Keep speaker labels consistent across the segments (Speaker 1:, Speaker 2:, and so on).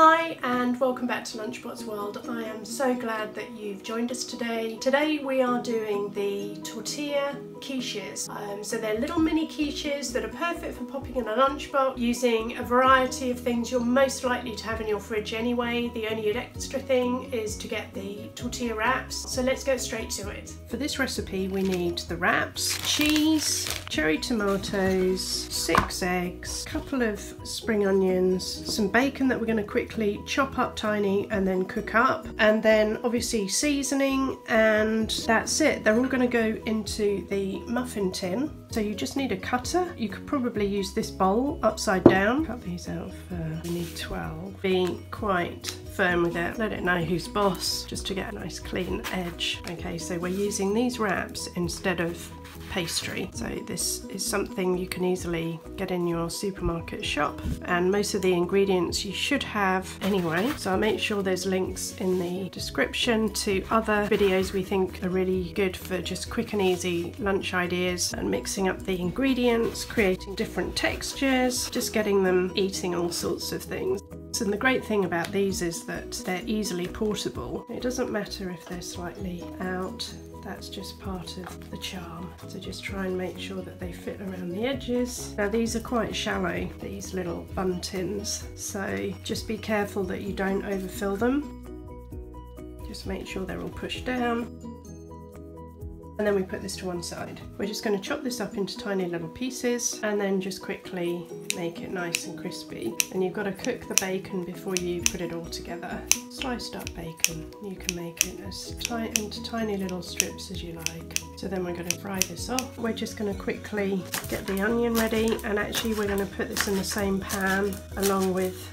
Speaker 1: Hi and welcome back to Lunchbox World. I am so glad that you've joined us today. Today we are doing the tortilla quiches. Um, so they're little mini quiches that are perfect for popping in a lunchbox using a variety of things you're most likely to have in your fridge anyway. The only extra thing is to get the tortilla wraps. So let's go straight to it. For this recipe we need the wraps, cheese, cherry tomatoes, six eggs, a couple of spring onions, some bacon that we're going to quickly chop up tiny and then cook up. And then obviously seasoning and that's it. They're all going to go into the muffin tin. So you just need a cutter. You could probably use this bowl upside down. Cut these out for we need 12 be quite firm with it let it know who's boss just to get a nice clean edge okay so we're using these wraps instead of pastry. So this is something you can easily get in your supermarket shop and most of the ingredients you should have anyway. So I'll make sure there's links in the description to other videos we think are really good for just quick and easy lunch ideas and mixing up the ingredients, creating different textures, just getting them eating all sorts of things. And the great thing about these is that they're easily portable. It doesn't matter if they're slightly out that's just part of the charm. So just try and make sure that they fit around the edges. Now these are quite shallow, these little bun tins, so just be careful that you don't overfill them. Just make sure they're all pushed down and then we put this to one side. We're just going to chop this up into tiny little pieces and then just quickly make it nice and crispy. And you've got to cook the bacon before you put it all together. Sliced up bacon, you can make it as tight into tiny little strips as you like. So then we're going to fry this off. We're just going to quickly get the onion ready and actually we're going to put this in the same pan along with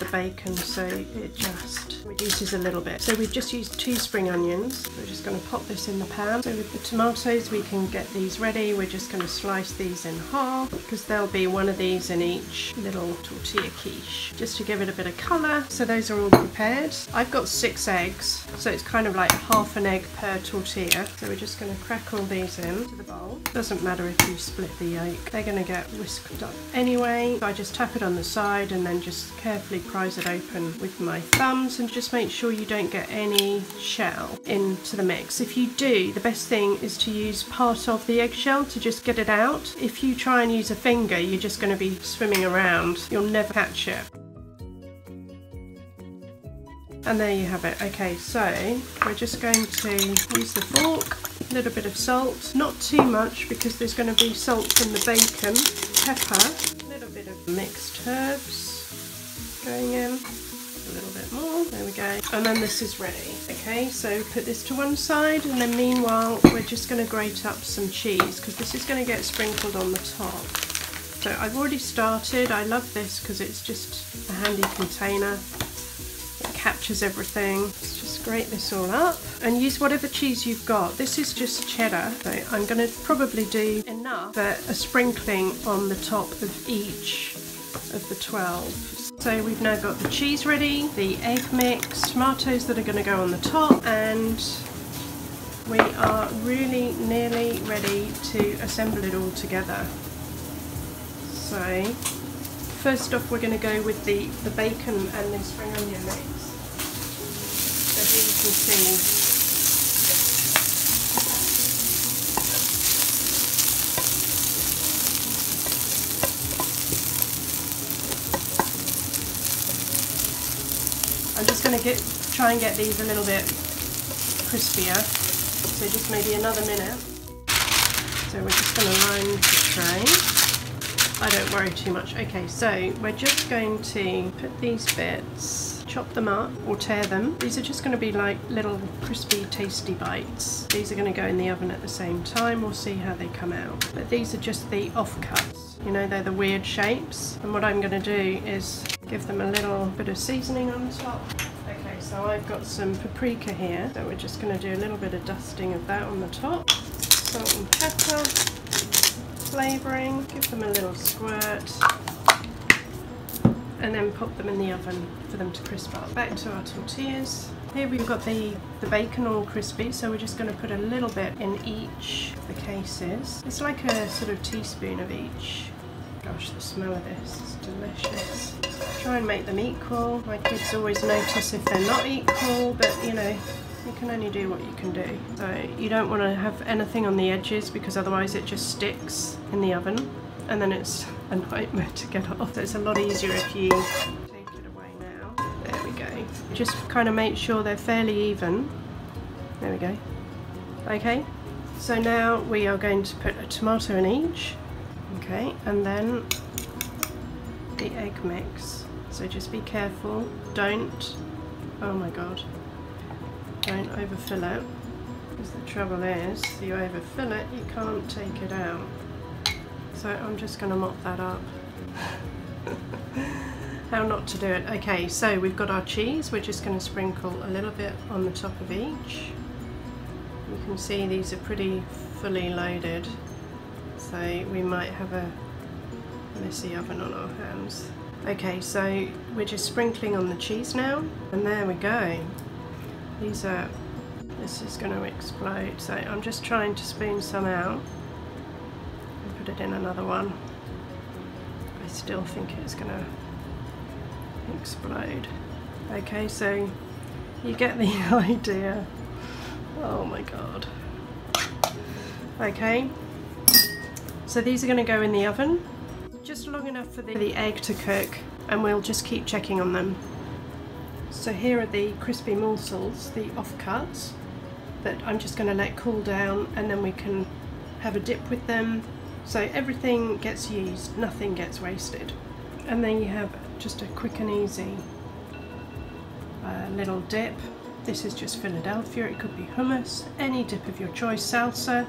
Speaker 1: the bacon so it just reduces a little bit. So we've just used two spring onions. We're just going to pop this in the pan. So with the tomatoes we can get these ready. We're just going to slice these in half because there'll be one of these in each little tortilla quiche just to give it a bit of colour. So those are all prepared. I've got six eggs so it's kind of like half an egg per tortilla. So we're just going to crack all these into the bowl. Doesn't matter if you split the yolk. They're going to get whisked up anyway. So I just tap it on the side and then just carefully prise it open with my thumbs and just make sure you don't get any shell into the mix. If you do, the best thing is to use part of the eggshell to just get it out. If you try and use a finger, you're just going to be swimming around. You'll never catch it. And there you have it. Okay, so we're just going to use the fork, a little bit of salt, not too much because there's going to be salt from the bacon, pepper, a little bit of mixed herbs, going in. A little bit more. There we go. And then this is ready. Okay so put this to one side and then meanwhile we're just going to grate up some cheese because this is going to get sprinkled on the top. So I've already started. I love this because it's just a handy container it captures everything. Let's just grate this all up and use whatever cheese you've got. This is just cheddar so I'm going to probably do enough for a sprinkling on the top of each of the 12 so we've now got the cheese ready, the egg mix, tomatoes that are going to go on the top and we are really nearly ready to assemble it all together. So first off we're going to go with the, the bacon and the spring onion mix. So here you can see I'm just going to get try and get these a little bit crispier. So just maybe another minute. So we're just going to line the tray. I don't worry too much. Okay, so we're just going to put these bits, chop them up or tear them. These are just going to be like little crispy, tasty bites. These are going to go in the oven at the same time. We'll see how they come out. But these are just the offcuts. You know, they're the weird shapes. And what I'm going to do is give them a little bit of seasoning on top. Okay, so I've got some paprika here, so we're just going to do a little bit of dusting of that on the top. Salt and pepper, flavouring, give them a little squirt, and then pop them in the oven for them to crisp up. Back to our tortillas. Here we've got the, the bacon all crispy, so we're just going to put a little bit in each of the cases. It's like a sort of teaspoon of each Gosh, the smell of this is delicious. Try and make them equal. My kids always notice if they're not equal, but you know, you can only do what you can do. So you don't want to have anything on the edges because otherwise it just sticks in the oven and then it's a nightmare to get off. So it's a lot easier if you take it away now. There we go. Just kind of make sure they're fairly even. There we go. Okay, so now we are going to put a tomato in each. Okay, and then the egg mix. So just be careful. Don't, oh my god, don't overfill it. Because the trouble is, if you overfill it, you can't take it out. So I'm just going to mop that up. How not to do it. Okay, so we've got our cheese. We're just going to sprinkle a little bit on the top of each. You can see these are pretty fully loaded. So we might have a messy oven on our hands. Okay, so we're just sprinkling on the cheese now. And there we go. These are, this is going to explode. So I'm just trying to spoon some out and put it in another one. I still think it's going to explode. Okay, so you get the idea. Oh my god. Okay, so these are going to go in the oven just long enough for the, the egg to cook and we'll just keep checking on them. So here are the crispy morsels, the offcuts that I'm just going to let cool down and then we can have a dip with them so everything gets used, nothing gets wasted. And then you have just a quick and easy uh, little dip. This is just Philadelphia, it could be hummus, any dip of your choice, salsa.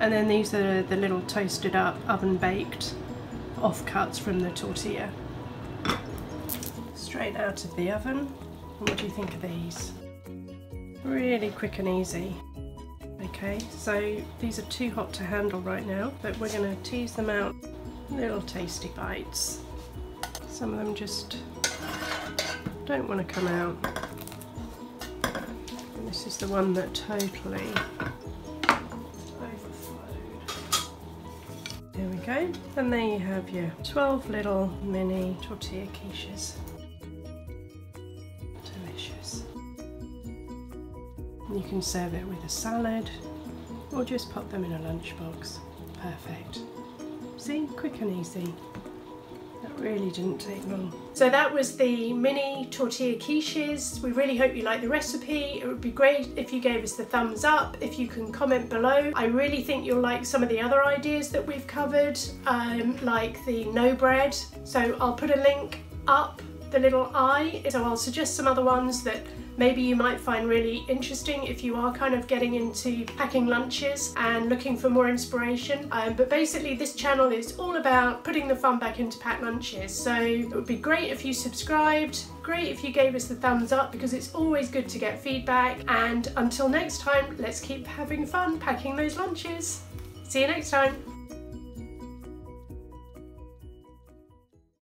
Speaker 1: And then these are the little toasted up, oven baked offcuts from the tortilla. Straight out of the oven. what do you think of these? Really quick and easy. Okay, so these are too hot to handle right now, but we're going to tease them out little tasty bites. Some of them just don't want to come out. And this is the one that totally There we go. And there you have your 12 little mini tortilla quiches. Delicious. You can serve it with a salad or just pop them in a lunchbox. Perfect. See, quick and easy. That really didn't take long. So that was the mini tortilla quiches. We really hope you like the recipe. It would be great if you gave us the thumbs up, if you can comment below. I really think you'll like some of the other ideas that we've covered, um, like the no bread. So I'll put a link up the little eye. So I'll suggest some other ones that maybe you might find really interesting if you are kind of getting into packing lunches and looking for more inspiration. Um, but basically this channel is all about putting the fun back into packed lunches. So it would be great if you subscribed, great if you gave us the thumbs up because it's always good to get feedback. And until next time, let's keep having fun packing those lunches. See you next time.